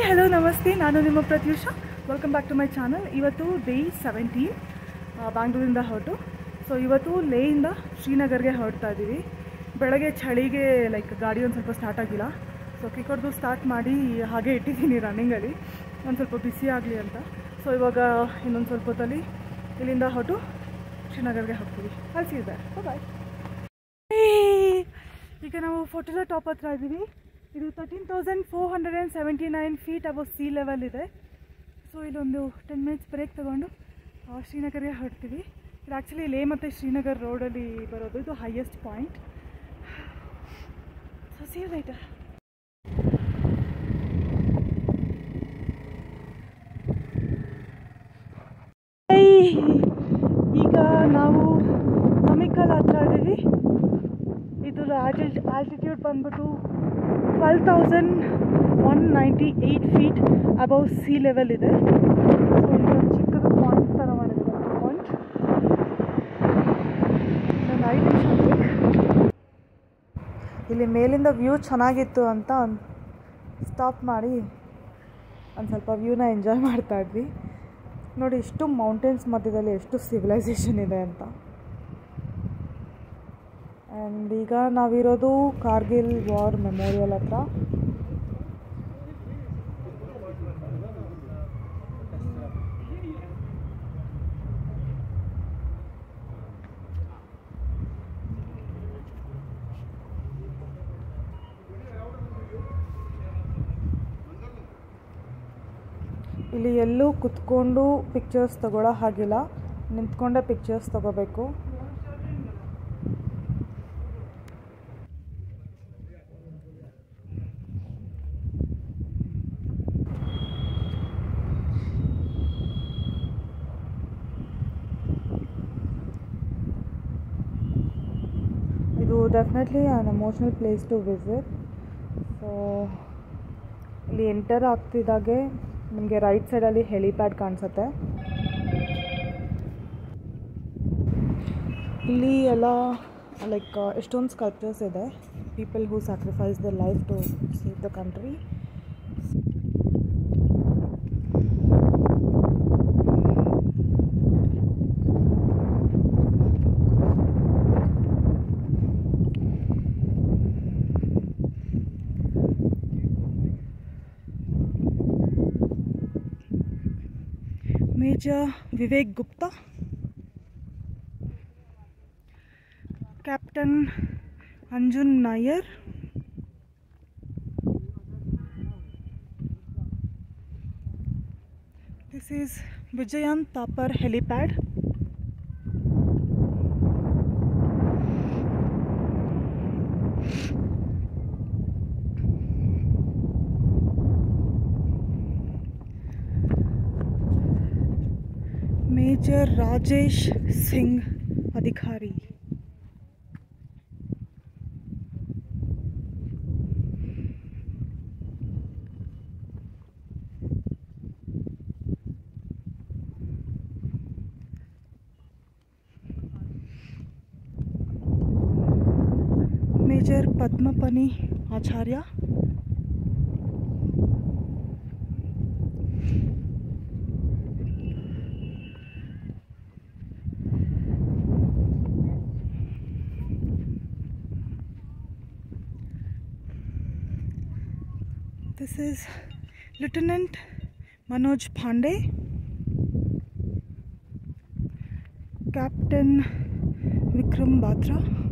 Hello ನಮಸ್ತೆ ನಾನು ನಿಮ್ಮ Pratyusha welcome back to my channel ಇವತ್ತು ಡೇ ಸೆವೆಂಟೀನ್ ಬ್ಯಾಂಗ್ಳೂರಿಂದ ಹೊರಟು ಸೊ ಇವತ್ತು ಲೇಯಿಂದ ಶ್ರೀನಗರ್ಗೆ ಹೊರಡ್ತಾ ಇದ್ದೀವಿ ಬೆಳಗ್ಗೆ ಚಳಿಗೆ ಲೈಕ್ ಗಾಡಿ ಒಂದು ಸ್ವಲ್ಪ ಸ್ಟಾರ್ಟ್ ಆಗಿಲ್ಲ ಸೊ ಕಿಕ್ಕೊಡ್ದು ಸ್ಟಾರ್ಟ್ ಮಾಡಿ ಹಾಗೆ ಇಟ್ಟಿದ್ದೀನಿ ರನ್ನಿಂಗಲ್ಲಿ ಒಂದು ಸ್ವಲ್ಪ ಬಿಸಿ ಆಗಲಿ ಅಂತ ಸೊ ಇವಾಗ ಇನ್ನೊಂದು ಸ್ವಲ್ಪ ಹೊತ್ತಲ್ಲಿ ಇಲ್ಲಿಂದ ಹೊರಟು ಶ್ರೀನಗರ್ಗೆ ಹೋಗ್ತೀವಿ ಅಲ್ಲಿ ಇದೆ ಬಾಯ್ ಈಗ ನಾವು ಫೋಟೋಲ ಟಾಪ್ ಹತ್ರ ಇದ್ದೀವಿ ಇದು thirteen thousand four hundred and seventy nine feet above sea level ಇದೆ. ಸೊ ಇಲ್ಲೊಂದು ಟೆನ್ ಮಿನಿಟ್ಸ್ ಬ್ರೇಕ್ ತೊಗೊಂಡು ಶ್ರೀನಗರಿಗೆ ಹೊರಡ್ತೀವಿ ಇದು ಆ್ಯಕ್ಚುಲಿ ಲೇ ಮತ್ತು ಶ್ರೀನಗರ್ ರೋಡಲ್ಲಿ ಬರೋದು. ಇದು highest point so see later ಈಗ ನಾವು ನಮಿಕಲ್ ಹತ್ರ ಇದ್ದೀವಿ ಇದು ಆಲ್ಟಿ ಆಲ್ಟಿಟ್ಯೂಡ್ ಬಂದ್ಬಿಟ್ಟು twelve thousand one ninety eight feet above sea level ಇದೆ ಸೊ ಇಲ್ಲೊಂದು ಚಿಕ್ಕದು ಪಾಯಿಂಟ್ ಥರ ಮಾಡಿದ್ದಾರೆ ಪಾಯಿಂಟ್ ಐದು ನಿಮಿಷ. ಇಲ್ಲಿ ಮೇಲಿಂದ ವ್ಯೂ ಚೆನ್ನಾಗಿತ್ತು ಅಂತ ಸ್ಟಾಪ್ ಮಾಡಿ ಒಂದು ಸ್ವಲ್ಪ ವ್ಯೂನ ಎಂಜಾಯ್ ಮಾಡ್ತಾ ಇದ್ವಿ. ನೋಡಿ ಎಷ್ಟು ಮೌಂಟೇನ್ಸ್ ಮಧ್ಯದಲ್ಲಿ ಎಷ್ಟು ಸಿವಿಲೈಸೇಷನ್ ಇದೆ ಅಂತ. ಆ್ಯಂಡ್ ಈಗ ನಾವಿರೋದು ಕಾರ್ಗಿಲ್ ವಾರ್ ಮೆಮೋರಿಯಲ್ ಹತ್ರ. ಇಲ್ಲಿ ಎಲ್ಲೂ ಕುತ್ಕೊಂಡು ಪಿಕ್ಚರ್ಸ್ ತಗೊಳ್ಳೋ ಹಾಗಿಲ್ಲ. ನಿಂತ್ಕೊಂಡೇ ಪಿಕ್ಚರ್ಸ್ ತಗೋಬೇಕು. Definitely an emotional place to visit so ಇಲ್ಲಿ ಎಂಟರ್ ಆಗ್ತಿದ್ದಾಗೆ ನಿಮಗೆ ರೈಟ್ ಸೈಡಲ್ಲಿ ಹೆಲಿಪ್ಯಾಡ್ ಕಾಣಿಸುತ್ತೆ. ಇಲ್ಲಿ ಎಲ್ಲ ಲೈಕ್ ಎಷ್ಟೊಂದು ಸ್ಕಲ್ಪ್ಚರ್ಸ್ ಇದೆ. People who sacrifice the life to save the country Vivek Gupta captain Anjun Nair this is Vijayan Thapar helipad major Rajesh Singh Adhikari major Padmapani Acharya This is Lieutenant Manoj Pandey, Captain Vikram Batra.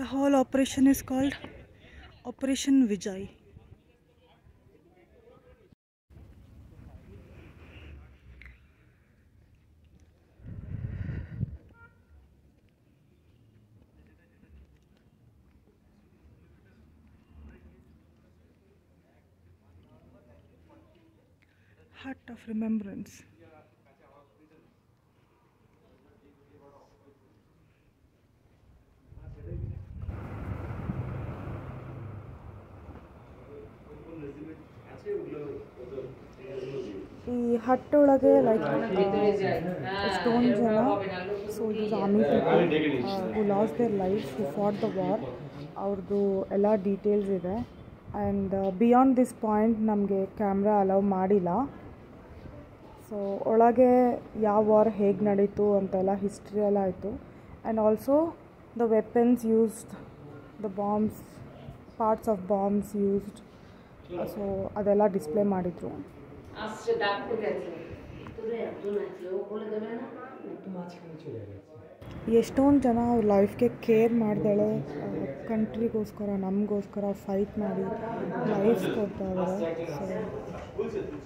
The whole operation is called Operation Vijay. Hut of Remembrance. ಈ hut ಒಳಗೆ like ಎಷ್ಟೊಂದು ಜನ soldiers army who lost their life who fought the war ಅವ್ರದ್ದು ಎಲ್ಲ details ಇದೆ and beyond this point ನಮಗೆ camera allow ಮಾಡಿಲ್ಲ so ಒಳಗೆ ಯಾವ ವಾರ್ ಹೇಗೆ ನಡೀತು ಅಂತೆಲ್ಲ ಹಿಸ್ಟ್ರಿ ಎಲ್ಲ ಆಯಿತು and also the weapons used the bombs parts of bombs used so ಅದೆಲ್ಲ ಡಿಸ್ಪ್ಲೇ ಮಾಡಿದರು ಎಷ್ಟೊಂದು ಜನ ಅವ್ರ ಲೈಫ್ಗೆ ಕೇರ್ ಮಾಡ್ದಾಳೆ ಕಂಟ್ರಿಗೋಸ್ಕರ ನಮಗೋಸ್ಕರ ಫೈಟ್ ಮಾಡಿ ಲೈಫ್ ಕೊಡ್ತಾ ಇದ್ದಾರೆ so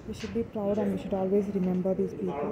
we should be proud and we should always remember these people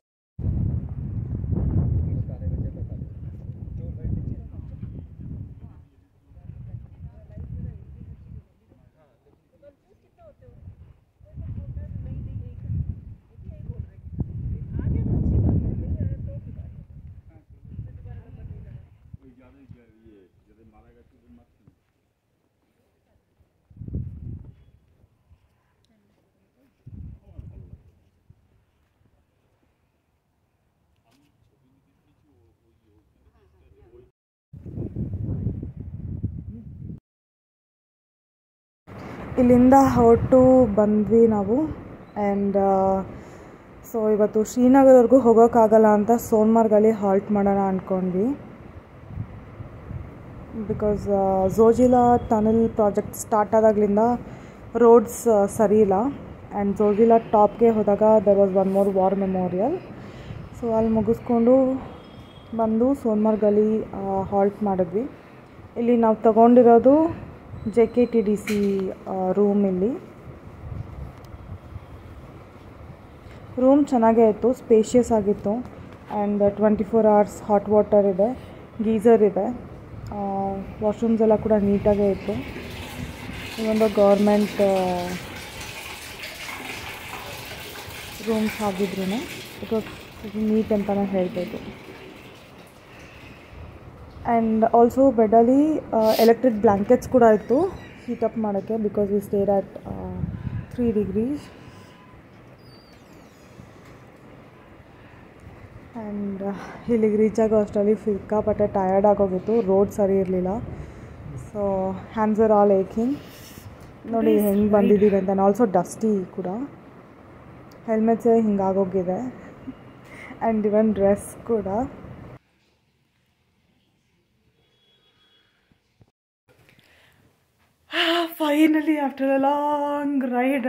ಇಲ್ಲಿಂದ ಹೊರಟು ಬಂದ್ವಿ ನಾವು. ಆ್ಯಂಡ್ ಸೊ ಇವತ್ತು ಶ್ರೀನಗರ್ವರೆಗೂ ಹೋಗೋಕ್ಕಾಗಲ್ಲ ಅಂತ ಸೋನ್ಮಾರ್ಗಲ್ಲಿ ಹಾಲ್ಟ್ ಮಾಡೋಣ ಅಂದ್ಕೊಂಡ್ವಿ because Zojila tunnel project start ಆದಾಗಲಿಂದ roads ಸರಿ ಇಲ್ಲ. ಆ್ಯಂಡ್ ಝೋಜಿಲಾ ಟಾಪ್ಗೆ ಹೋದಾಗ there was one more war memorial so ಅಲ್ಲಿ ಮುಗಿಸ್ಕೊಂಡು ಬಂದು ಸೋನ್ಮಾರ್ಗಲ್ಲಿ ಹಾಲ್ಟ್ ಮಾಡಿದ್ವಿ. ಇಲ್ಲಿ ನಾವು ತಗೊಂಡಿರೋದು J K T D C room ಇಲ್ಲಿ. ರೂಮ್ ಚೆನ್ನಾಗೇ ಇತ್ತು ಸ್ಪೇಷಿಯಸ್ ಆಗಿತ್ತು. And twenty four hours hot water ಇದೆ ಗೀಝರ್ ಇದೆ. ವಾಶ್ರೂಮ್ಸ್ ಎಲ್ಲ ಕೂಡ ನೀಟಾಗೇ ಇತ್ತು. ಇದೊಂದು ಗೌರ್ಮೆಂಟ್ ರೂಮ್ಸ್ ಆಗಿದ್ರು ಇಟ್ ವಾಸ್ ನೀಟ್ ಅಂತಲೇ ಹೇಳ್ಬೋದು ಆ್ಯಂಡ್ ಆಲ್ಸೋ ಬೆಡಲ್ಲಿ ಎಲೆಕ್ಟ್ರಿಕ್ ಬ್ಲ್ಯಾಂಕೆಟ್ಸ್ ಕೂಡ ಇತ್ತು ಹೀಟಪ್ ಮಾಡೋಕ್ಕೆ because we stayed at three degrees and ಇಲ್ಲಿಗೆ ರೀಚ್ ಆಗೋ ಅಷ್ಟರಲ್ಲಿ ಸಿಕ್ಕಾಪಟ್ಟೆ ಟಯರ್ಡ್ ಆಗೋಗಿತ್ತು. ರೋಡ್ ಸರಿ ಇರಲಿಲ್ಲ. So hands are all aching ನೋಡಿ ಹೆಂಗೆ ಬಂದಿದ್ದೀವಿ ಅಂತ. ಆಲ್ಸೋ ಡಸ್ಟಿ ಕೂಡ. ಹೆಲ್ಮೆಟ್ಸೇ ಹಿಂಗಾಗೋಗಿದೆ. ಆ್ಯಂಡ್ ಇವನ್ ಡ್ರೆಸ್ ಕೂಡ. Finally after a long ride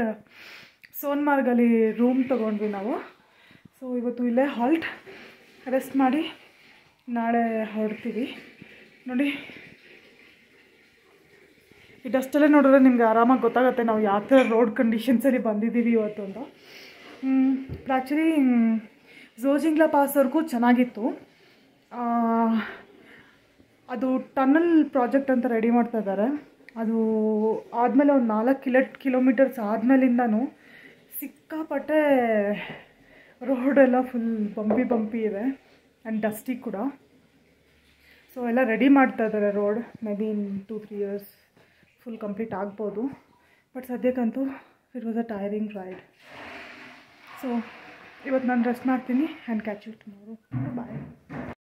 ಸೋನ್ಮಾರ್ಗಲ್ಲಿ room ತೊಗೊಂಡ್ವಿ ನಾವು. ಸೊ ಇವತ್ತು ಇಲ್ಲೇ ಹಾಲ್ಟ್ ರೆಸ್ಟ್ ಮಾಡಿ ನಾಳೆ ಹೊರಡ್ತೀವಿ. ನೋಡಿ. ಈ ಡಸ್ಟಲ್ಲೇ ನೋಡಿದ್ರೆ ನಿಮ್ಗೆ ಆರಾಮಾಗಿ ಗೊತ್ತಾಗುತ್ತೆ ನಾವು ಯಾವ ಥರ ರೋಡ್ ಕಂಡೀಷನ್ಸಲ್ಲಿ ಬಂದಿದ್ದೀವಿ ಇವತ್ತು ಅಂತ. ಆ್ಯಕ್ಚುಲಿ ಝೋಜಿಂಗ್ಲಾ ಪಾಸ್ವರೆಗೂ ಚೆನ್ನಾಗಿತ್ತು. ಅದು ಟನಲ್ ಪ್ರಾಜೆಕ್ಟ್ ಅಂತ ರೆಡಿ ಮಾಡ್ತಾ ಇದ್ದಾರೆ. ಅದು ಆದಮೇಲೆ ಒಂದು ನಾಲ್ಕು ಕಿಲೋ ಕಿಲೋಮೀಟರ್ಸ್ ಆದಮೇಲಿಂದನೂ ಸಿಕ್ಕಾಪಟ್ಟೆ ರೋಡೆಲ್ಲ ಫುಲ್ ಬಂಪಿ ಬಂಪಿ ಇದೆ ಆ್ಯಂಡ್ ಡಸ್ಟಿ ಕೂಡ. ಸೊ ಎಲ್ಲ ರೆಡಿ ಮಾಡ್ತಾ ಇದ್ದಾರೆ road may be in two three years full complete ಆಗ್ಬೋದು. But ಸದ್ಯಕ್ಕಂತೂ it was a tiring ride so ಇವತ್ತು ನಾನು ರೆಸ್ಟ್ ಮಾಡ್ತೀನಿ and catch you tomorrow bye